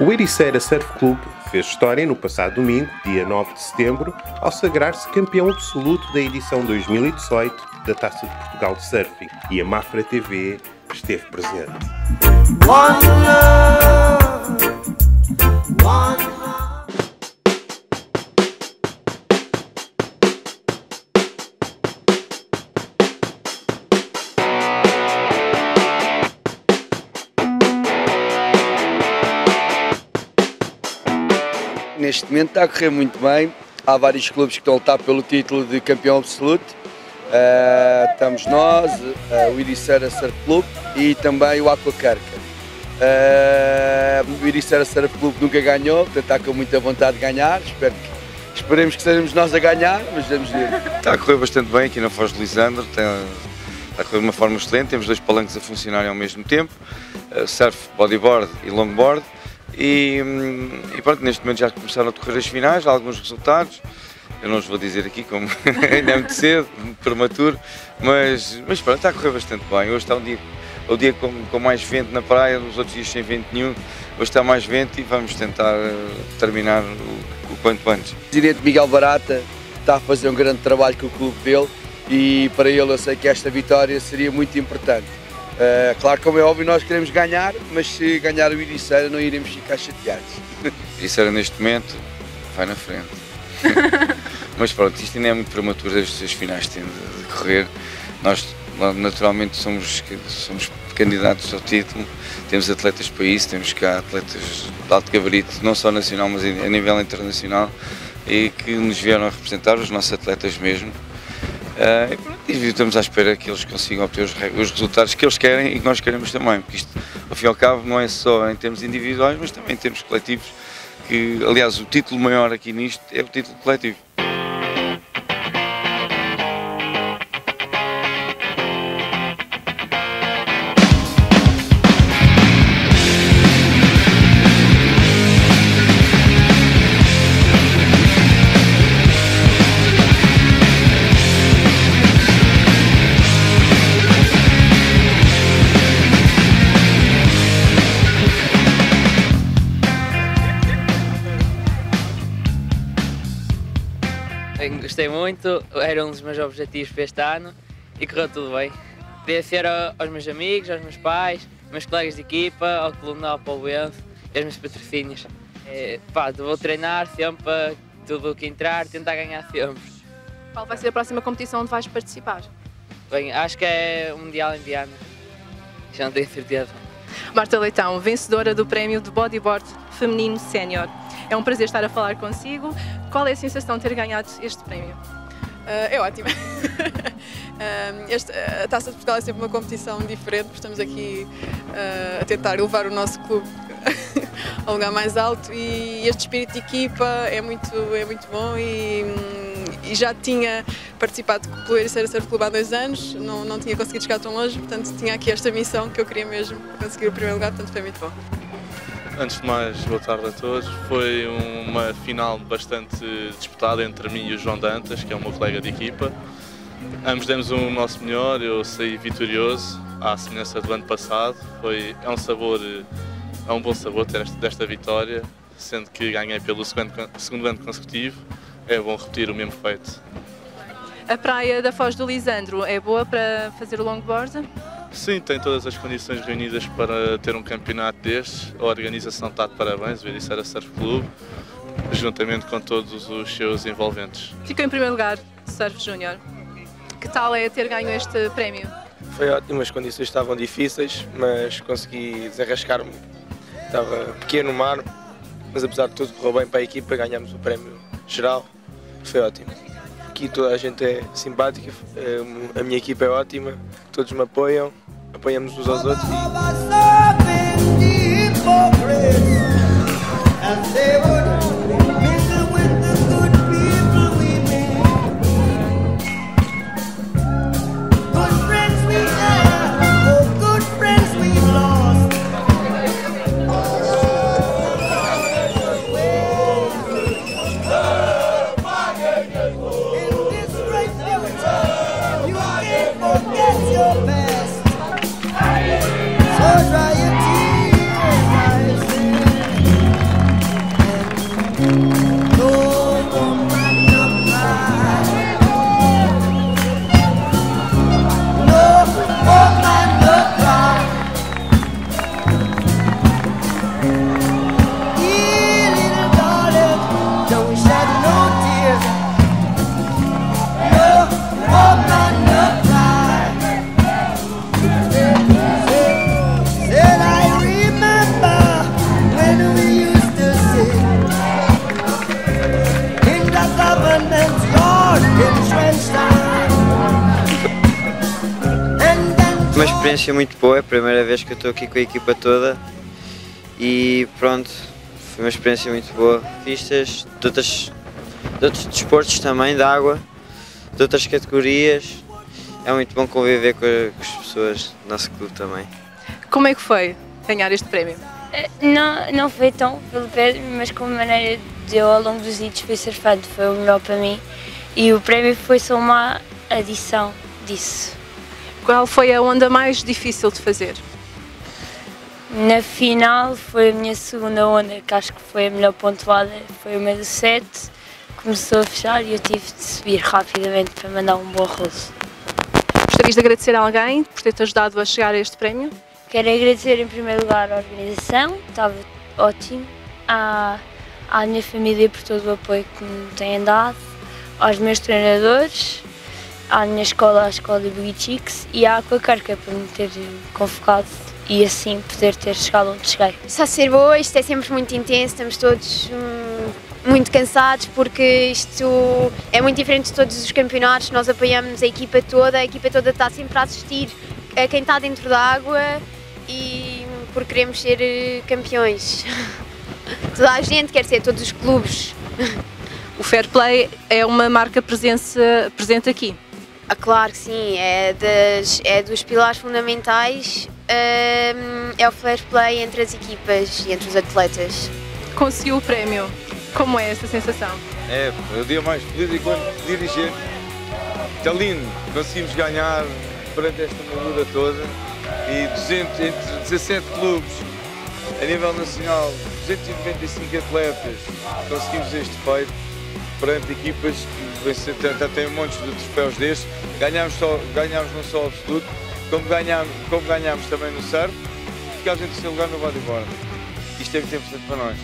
O Ericeira Surf Club fez história no passado domingo, dia 9 de setembro, ao sagrar-se campeão absoluto da edição 2018 da Taça de Portugal de Surfing e a Mafra TV esteve presente. Neste momento está a correr muito bem. Há vários clubes que estão a lutar pelo título de campeão absoluto. Uh, estamos nós, uh, o Iriceira Surf Club e também o Aquacarca. Uh, o Iriceira Surf Club nunca ganhou, portanto está com muita vontade de ganhar. Espero que, esperemos que sejamos nós a ganhar, mas vamos ver. Está a correr bastante bem aqui na Foz de Lisandro, está, está a correr de uma forma excelente. Temos dois palanques a funcionarem ao mesmo tempo: surf, bodyboard e longboard. E, e pronto, neste momento já começaram a decorrer as finais, há alguns resultados. Eu não os vou dizer aqui, como ainda é muito cedo, prematuro, mas, mas pronto, está a correr bastante bem. Hoje está um dia, o dia com, com mais vento na praia, nos outros dias sem vento nenhum. Hoje está mais vento e vamos tentar eh, terminar o, o quanto antes. O presidente Miguel Barata está a fazer um grande trabalho com o clube dele e para ele eu sei que esta vitória seria muito importante. Uh, claro, como é óbvio, nós queremos ganhar, mas se ganhar o Iriceira não iremos ficar chateados. Iriceira neste momento vai na frente. mas pronto, isto ainda é muito prematuro, as, finais têm de, de correr. Nós naturalmente somos, somos candidatos ao título, temos atletas para isso, temos cá atletas de alto gabarito, não só nacional, mas a nível internacional, e que nos vieram a representar, os nossos atletas mesmo. Uh, e estamos à espera que eles consigam obter os, os, resultados que eles querem e que nós queremos também, porque isto, ao fim e ao cabo, não é só em termos individuais, mas também em termos coletivos, que, aliás, o título maior aqui nisto é o título coletivo. Gostei muito, era um dos meus objetivos para este ano e correu tudo bem. Agradecer aos meus amigos, aos meus pais, meus colegas de equipa, ao Clube para o Benço e aos meus patrocínios. É, pá, vou treinar sempre, tudo o que entrar, tentar ganhar sempre. Qual vai ser a próxima competição onde vais participar? Bem, acho que é o Mundial em Viana. Já não tenho certeza. Marta Leitão, vencedora do prémio de bodyboard feminino sénior. É um prazer estar a falar consigo. Qual é a sensação de ter ganhado este prémio? Uh, é ótima. uh, este, a Taça de Portugal é sempre uma competição diferente, porque estamos aqui uh, a tentar levar o nosso clube ao lugar mais alto e este espírito de equipa é muito, é muito bom e, e já tinha participado pelo Ericeira Surf Clube há dois anos, não, não tinha conseguido chegar tão longe, portanto tinha aqui esta missão que eu queria mesmo conseguir o primeiro lugar, portanto foi muito bom. Antes de mais, boa tarde a todos. Foi uma final bastante disputada entre mim e o João Dantas, que é o meu colega de equipa. Ambos demos o nosso melhor, eu saí vitorioso, à semelhança do ano passado. Foi, é um sabor, é um bom sabor ter esta, desta vitória, sendo que ganhei pelo segundo, segundo ano consecutivo. É bom repetir o mesmo feito. A praia da Foz do Lisandro é boa para fazer o longboard? Sim, tem todas as condições reunidas para ter um campeonato destes. A organização está de parabéns, o Ericeira Surf Clube, juntamente com todos os seus envolventes. Ficou em primeiro lugar, Surf Júnior. Que tal é ter ganho este prémio? Foi ótimo, as condições estavam difíceis, mas consegui desenrascar-me. Estava pequeno no mar, mas apesar de tudo correu bem para a equipa, ganhamos o prémio geral. Foi ótimo aqui toda a gente é simpática, eh, a minha equipa é ótima, todos me apoiam, apoiamos uns aos outros. Lord right. Experiência muito boa, é a primeira vez que eu estou aqui com a equipa toda e pronto, foi uma experiência muito boa. Vistas de, outras, de outros desportos também, de água, de outras categorias. É muito bom conviver com, com as pessoas do nosso clube também. Como é que foi ganhar este prémio? Eh, Não, não foi tão pelo prémio, mas como maneira de eu ao longo dos dias fui surfando foi o melhor para mim e o prémio foi só uma adição disso. Qual foi a onda mais difícil de fazer? Na final foi a minha segunda onda, que acho que foi a melhor pontuada, foi uma do 7, começou a fechar e eu tive de subir rapidamente para mandar um bom rolo. Gostarias de agradecer a alguém por ter-te ajudado a chegar a este prémio? Quero agradecer em primeiro lugar a organização, estava ótimo, à, à minha família por todo o apoio que me têm dado, aos meus treinadores, à minha escola, à escola de Boogie Chicks e à Aquacarca por me ter convocado e assim poder ter chegado onde cheguei. A ser boa, isto é sempre muito intenso, estamos todos hum, muito cansados porque isto é muito diferente de todos os campeonatos, nós apoiamos a equipa toda, a equipa toda está sempre a assistir a quem está dentro da água e porque queremos ser eh, campeões. Toda a gente quer ser, todos os clubes. O Fair Play é uma marca presença, presente aqui. Ah, claro que sim, é, das, é dos pilares fundamentais, hum, é o fair play entre as equipas e entre os atletas. Conseguiu o prémio. Como é essa sensação? É, é o dia mais feliz enquanto dirigente. Está lindo, conseguimos ganhar perante esta moldura toda e 200, entre 17 clubes a nível nacional, 295 atletas, conseguimos este feito perante equipas que têm montes de troféus destes. Ganhámos, só, ganhámos não só absoluto, como ganhámos, como ganhámos também no surf, ficámos em terceiro lugar no bodyboard. Isto é muito importante para nós.